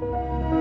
Thank you.